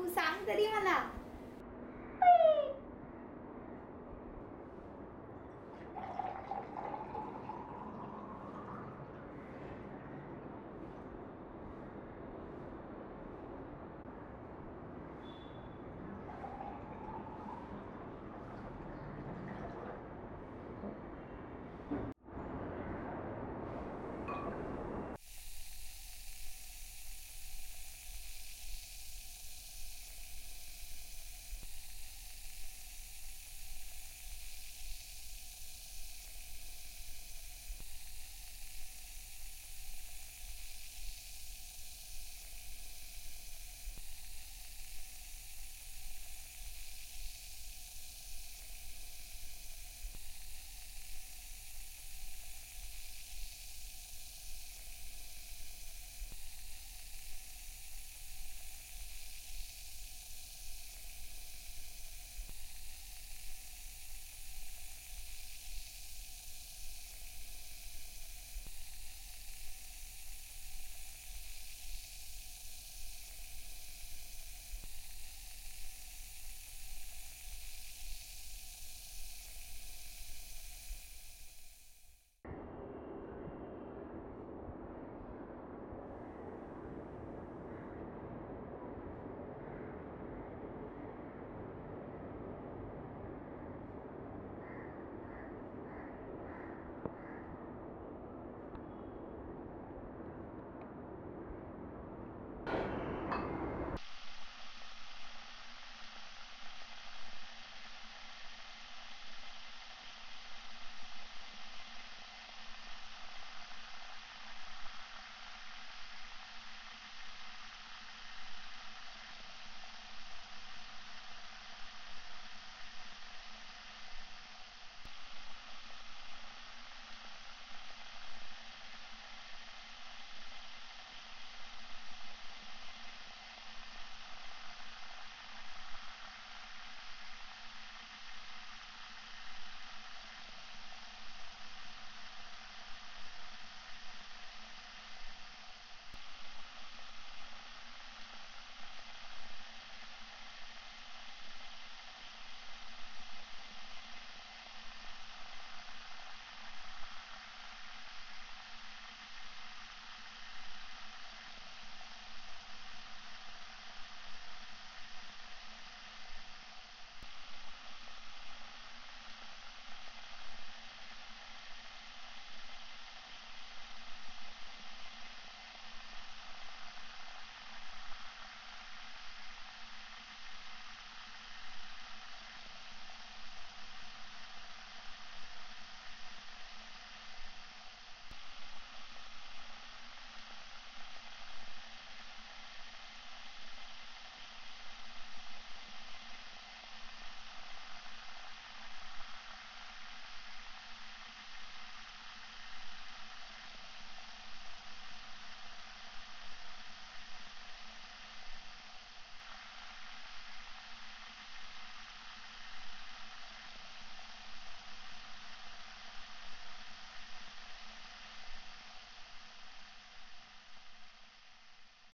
哭丧，这地方了。